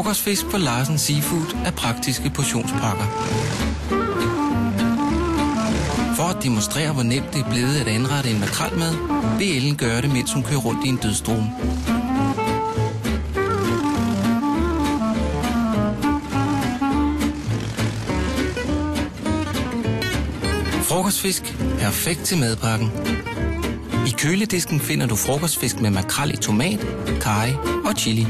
Frokostfisk på Larsen Seafood er praktiske portionspakker. For at demonstrere, hvor nemt det er blevet at anrette en makrelmad, vil Ellen gøre det, mens hun kører rundt i en dødstrome. Frokostfisk. Perfekt til madpakken. I køledisken finder du frokostfisk med makrel i tomat, kaj og chili.